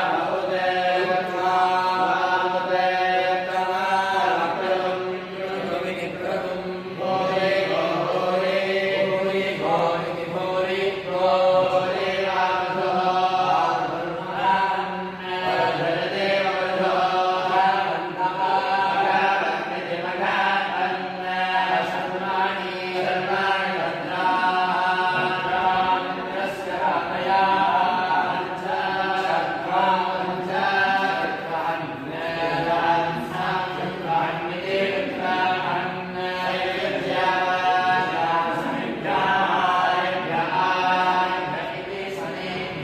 Hello there.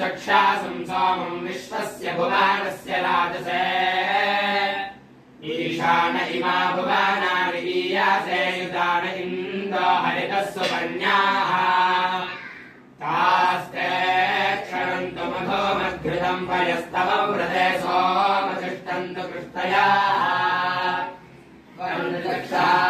चक्षासम् सोमम् विश्वस्य भुवानस्य राजसे। ईशान इमा भुवानानि ईयासे युधान इन्दो हरितः सुवर्ण्याः तास्ते क्षणन्तु मधो मद्घृतम् पयस्तव व्रते सोमतिष्ठन्तु कृष्टयाः चक्षासि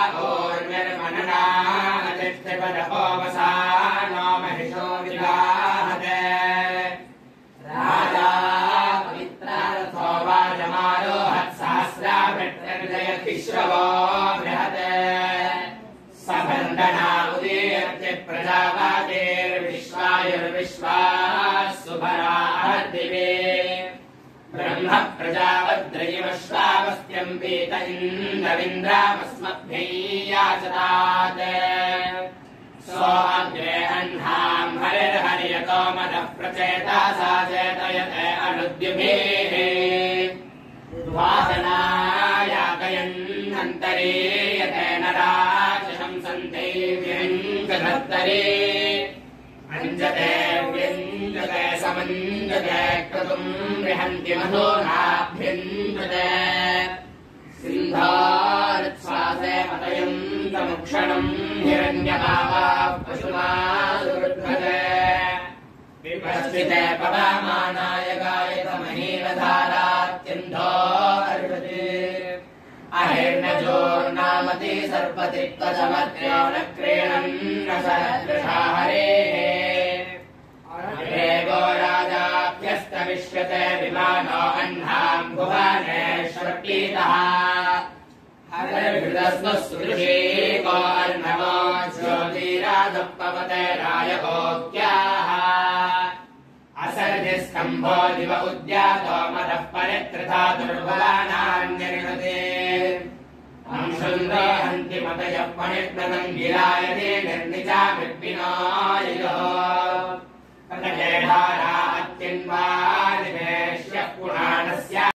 हत्सहस्राभृत्यर्जयतिश्रवो बृहते। सभन्दना उदीर्ति प्रजापातेर्विश्वायुर्विश्वा सुभरादिवे ब्रह्म प्रजावद्रयिमश्वावस्त्यम् पीत इन्द्रविन्द्रामस्मभ्यै याचतात्। सोऽग्रे अह्नाम् हरिर्हर्यतो मदः प्रचेता सा चेतयते अनुद्युभिः व्यङ्कधत्तरे अञ्जते व्यञ्जते समञ्जते क्रतुम् बृहन्ति मधोनाभ्यञ्जते सिन्धारुच्छ्वासे पतयन्तमुक्षणम् हिरण्यभावा पशुमासुवृद्धते विपस्थिते पवमानाय गायतमहीनधारात्यन्धो अर्हति अहे हरेर्नजोर्नामति सर्पतिक्तचमत्र्यो न क्रीणन् न सदृशा हरेः देवो राजाभ्यस्तविश्यते विमानो अह्नाम् भुवनेश्वरपीतः। हरहृदस्व सुदृशीको अर्णवो ज्योतिराजपवते रायगोक्याः असर्जिस्तम्भो दिव उद्यातो मदः परित्रथा दुर्बलानान्यर्हते पणिर्नदम् गिरायते निर्निचा विपिनायः कटकेधारा अत्यन्वादिवेश्यः पुराणस्य